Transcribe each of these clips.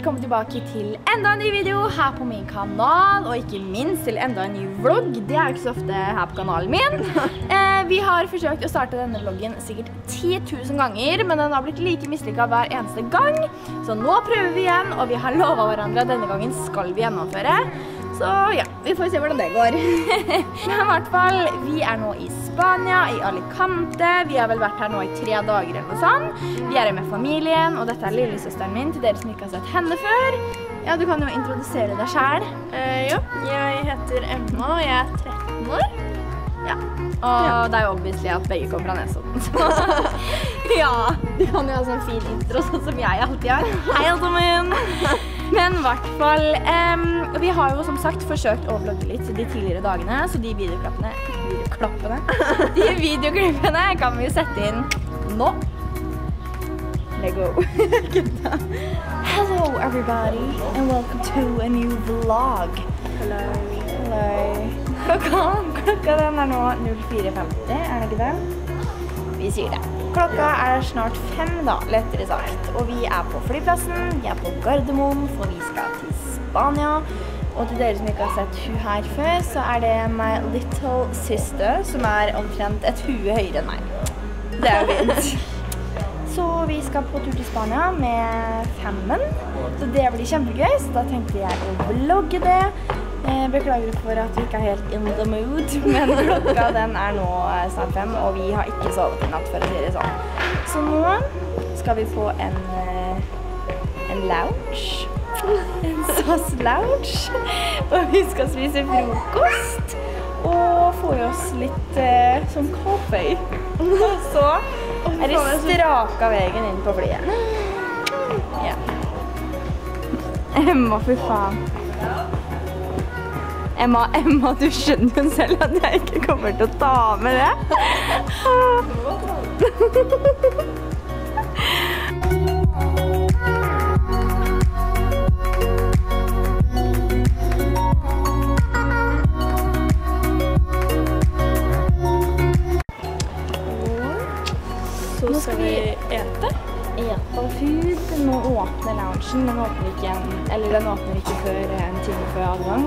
velkommen tilbake til enda en ny video her på min kanal, og ikke minst til enda en ny vlogg. Det er jo ikke så ofte her på kanalen min. Eh, vi har forsøkt å starte denne vloggen sikkert 10 000 ganger, men den har blitt like mislykket hver eneste gang. Så nå prøver vi igjen, og vi har lovet hverandre at denne gangen skal vi gjennomføre. Så ja, vi får se hvordan det går. Men i hvert fall, vi er nå i Spania, i Alicante. Vi har vel vært her nå i tre dager eller noe sånt. Vi er her med familien, og dette er lillesøsteren min til dere som ikke har sett henne før. Ja, du kan jo introdusere deg selv. Uh, jo, jeg heter Emma, og jeg er 13 år. Ja. Og det er jo obviously at begge kommer fra Nesodden. så- ja, du kan jo ha sånn fin intro, sånn som jeg alltid har. Hei, alle sammen! Men i hvert fall, um, vi har jo som sagt forsøkt å vlogge litt de tidligere dagene, så de videoklappene, videoklappene, de videoklippene kan vi jo sette inn nå. Let go. Gutta. Hello everybody, and welcome to a new vlog. Hello. Hello. Klokka, klokka den er nå 04.50, er det ikke det? Vi sier det. Klokka er snart fem, da, lettere sagt. Og vi er på flyplassen, vi er på Gardermoen, for vi skal til Spania. Og til dere som ikke har sett hun her før, så er det my little sister, som er omtrent et hue høyere enn meg. Det er fint. Så vi skal på tur til Spania med femmen. Så det blir kjempegøy, så da tenkte jeg å vlogge det. Eh, Beklager for at vi ikke er helt in the mood, men klokka den er nå eh, snart fem, og vi har ikke sovet i natt, for å si det sånn. Så nå skal vi på en, eh, en lounge. En SAS lounge. Og vi skal spise frokost. Og få i oss litt eh, sånn kaffe. Og så er det straka veien inn på flyet. Ja. Emma, fy faen. Emma, Emma, du skjønner jo selv at jeg ikke kommer til å ta med det. Så Nå skal vi- ete. Eta food. Nå åpner loungen. Den åpner ikke en, eller den åpner ikke før en time før adgang.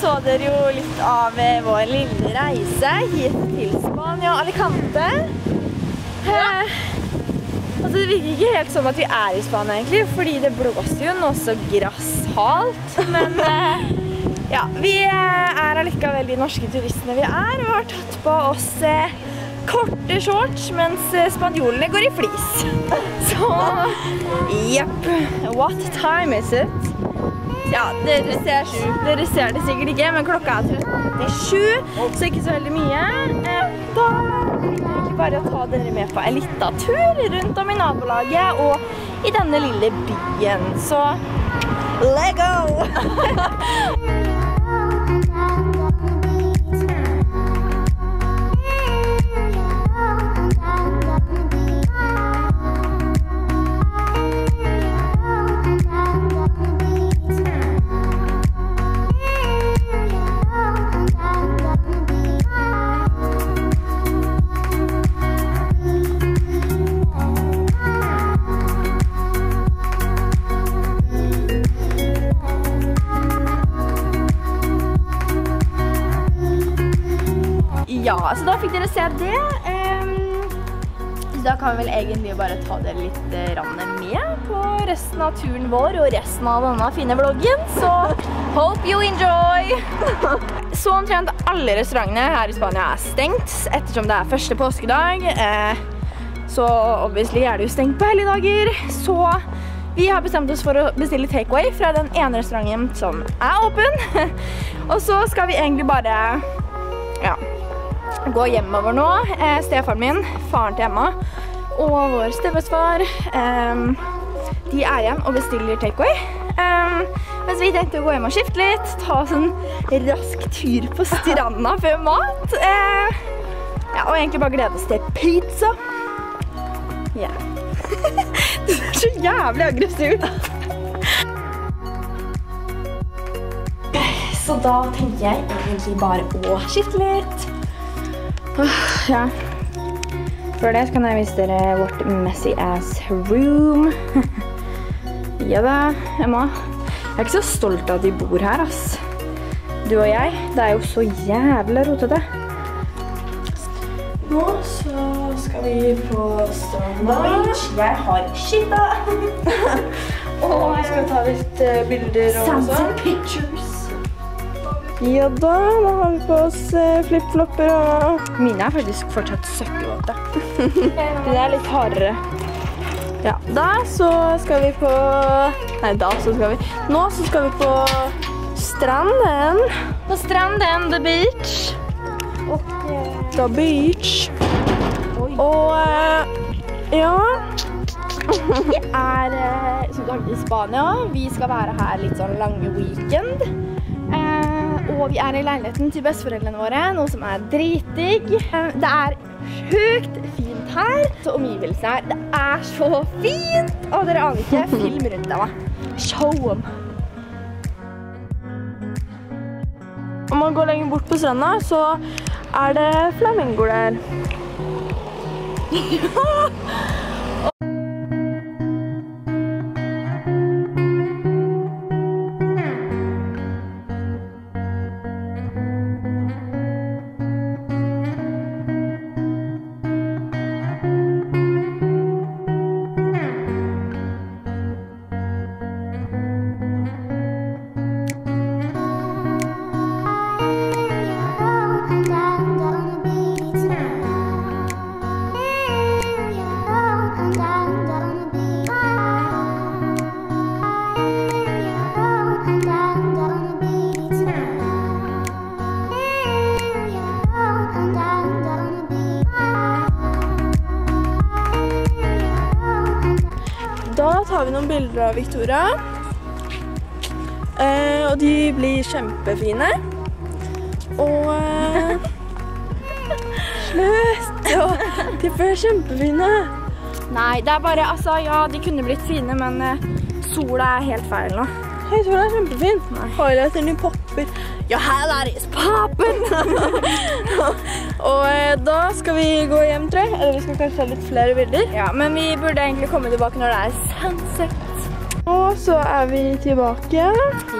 så dere jo litt av eh, vår lille reise hit til Spania og Alicante. Ja. altså det virker ikke helt som at vi er i Spania egentlig, fordi det blåser jo nå så grassalt. Men eh, ja, vi eh, er allikevel de norske turistene vi er, og har tatt på oss eh, korte shorts, mens eh, spanjolene går i flis. Så, jepp. What time is it? Ja, dere ser, dere ser det sikkert ikke, men klokka er 37, så ikke så veldig mye. Eh, Da vil jeg ikke bare ta dere med på en liten tur rundt om i nabolaget og i denne lille byen. Så let fikk dere se det. Ehm, da kan vi vel egentlig bare ta dere litt eh, med på resten av turen vår og resten av denne fine vloggen. Så hope you enjoy! Så omtrent alle restaurantene her i Spania er stengt ettersom det er første påskedag. Eh, så obviously er det jo stengt på helligdager. Så vi har bestemt oss for å bestille takeaway fra den ene restauranten som er åpen. Og så skal vi egentlig bare ja, gå hjemover nå. Eh, stefaren min, faren til Emma og vår stemmesfar eh, de er igjen og bestiller takeaway. Um, mens vi tenkte å gå hjem og skifte litt, ta oss en rask tur på stranda før mat. Uh, ja, og egentlig bare glede oss til pizza. Ja. du er så jævlig aggressiv. Så da tenker jeg egentlig bare å skifte litt. Ja. Før det kan jeg vise dere vårt messy ass room. ja da, Emma. Jeg er ikke så stolt av at vi bor her, ass. Du og jeg, det er jo så jævla rotete. Nå så skal vi på stranda. Jeg har skitta. Og vi skal ta litt eh, bilder og sånn. Sunset pictures. Ja da, nå har vi på oss flipflopper og Mine er faktisk fortsatt søkkevåte. De er litt hardere. Ja, da så skal vi på Nei, da så skal vi Nå så skal vi på stranden. På stranden, the beach. Okay. The beach. Og eh, ja Vi er eh, som sagt i Spania. Vi skal være her litt sånn lange weekend. Og vi er i leiligheten til besteforeldrene våre, noe som er dritdigg. Eh, det er sjukt fint her. Så omgivelsene her, det er så fint! Og dere aner ikke, film rundt deg. Show them. Om man går lenger bort på stranda, så er det flamingoer der. Da noen bilder av Victoria. Eh, og de blir kjempefine. Og eh, Slutt! Ja, de blir kjempefine. Nei, det er bare, altså, ja, de kunne blitt fine, men eh, sola er helt feil nå. Hei, sola er kjempefin. Highlighteren din popper. Ja, highlight is popping! Og eh, da skal vi gå hjem, tror jeg. Eller vi skal kanskje ta litt flere bilder. Ja, men vi burde egentlig komme tilbake når det er sunset. Og så er vi tilbake.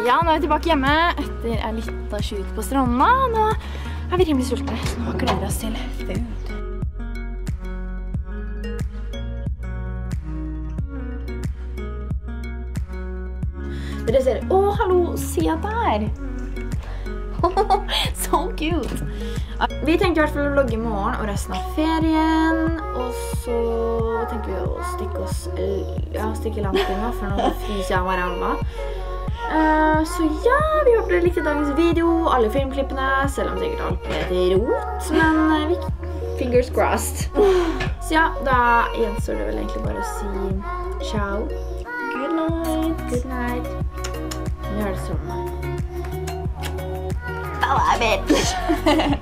Ja, nå er vi tilbake hjemme etter en liten skjut på stranda. Nå er vi rimelig sultne, nå gleder vi oss til food. Dere ser, å hallo, se der! so cute! Vi tenkte i hvert fall å vlogge i morgen og resten av ferien. Og så tenker vi å stikke oss ja, stikke langt nå, for nå fryser jeg meg ræva. Eh, så ja, vi håper dere likte dagens video, alle filmklippene, selv om sikkert alt ble et rot, men eh, vi fingers crossed. Så ja, da gjenstår det vel egentlig bare å si ciao. Good night. Good night. Vi høres sånn. I bet.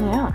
yeah.